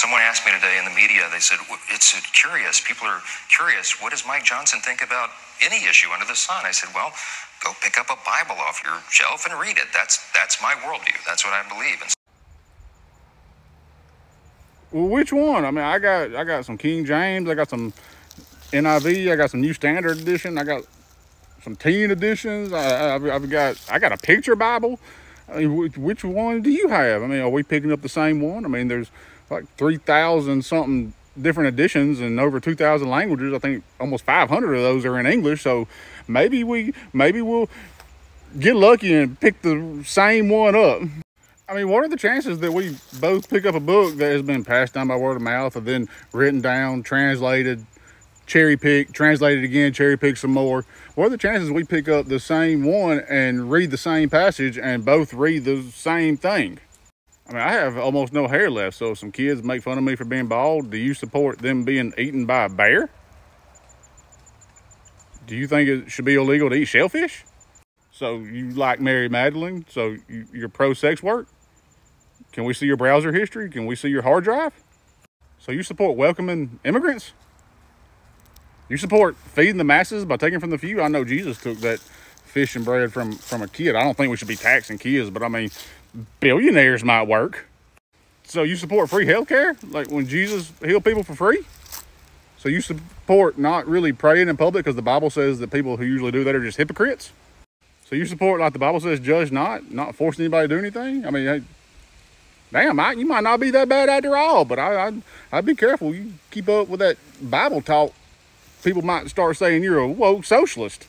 Someone asked me today in the media, they said, it's curious. People are curious. What does Mike Johnson think about any issue under the sun? I said, well, go pick up a Bible off your shelf and read it. That's, that's my worldview. That's what I believe. And well, which one? I mean, I got, I got some King James. I got some NIV. I got some New Standard Edition. I got some teen editions. I, have got, I got a picture Bible. I mean, which, which one do you have? I mean, are we picking up the same one? I mean, there's like 3,000 something different editions and over 2,000 languages. I think almost 500 of those are in English. So maybe we, maybe we'll get lucky and pick the same one up. I mean, what are the chances that we both pick up a book that has been passed down by word of mouth and then written down, translated, cherry pick, translated again, cherry pick some more? What are the chances we pick up the same one and read the same passage and both read the same thing? I mean, I have almost no hair left, so some kids make fun of me for being bald, do you support them being eaten by a bear? Do you think it should be illegal to eat shellfish? So you like Mary Magdalene, so you, you're pro-sex work? Can we see your browser history? Can we see your hard drive? So you support welcoming immigrants? You support feeding the masses by taking from the few? I know Jesus took that fish and bread from, from a kid. I don't think we should be taxing kids, but I mean, billionaires might work. So you support free healthcare? Like when Jesus healed people for free? So you support not really praying in public because the Bible says that people who usually do that are just hypocrites? So you support, like the Bible says, judge not, not forcing anybody to do anything? I mean, hey, damn, I, you might not be that bad after all, but I, I'd, I'd be careful. You keep up with that Bible talk, people might start saying you're a woke socialist.